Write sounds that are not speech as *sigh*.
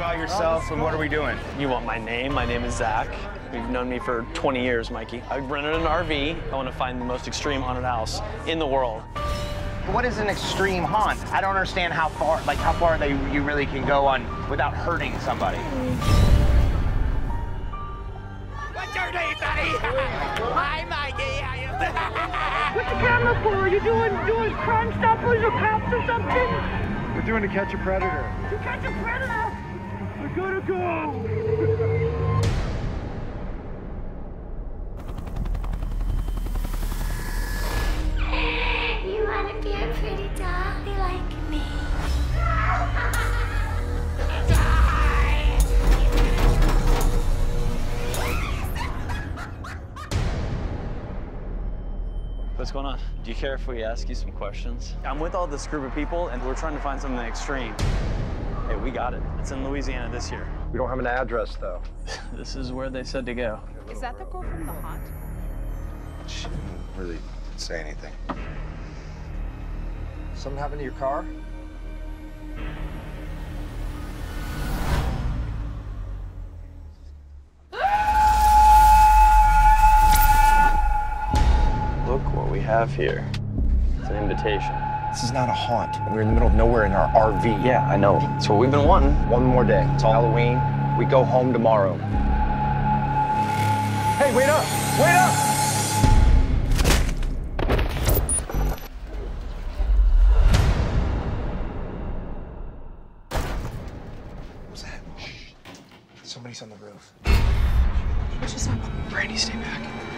yourself, and what are we doing? You want my name? My name is Zack. You've known me for 20 years, Mikey. I rented an RV. I want to find the most extreme haunted house in the world. What is an extreme haunt? I don't understand how far, like how far they you really can go on without hurting somebody. What's your name, buddy? *laughs* Hi, Mikey. How you What's *laughs* the camera for? Are you doing doing crime stoppers or cops or something? We're doing to catch a predator. To catch a predator? I gotta go. You wanna be a pretty dolly like me? What's going on? Do you care if we ask you some questions? I'm with all this group of people, and we're trying to find something extreme. Hey, we got it. It's in Louisiana this year. We don't have an address, though. *laughs* This is where they said to go. Is that the girl from the haunt? She didn't really say anything. Something happened to your car? Look what we have here. It's an invitation. This is not a haunt. We're in the middle of nowhere in our RV. Yeah, I know. It's what we've been wanting. One more day. It's Halloween. We go home tomorrow. Hey, wait up! Wait up! What's that? Shh. Somebody's on the roof. What just happened? Brandy, stay back.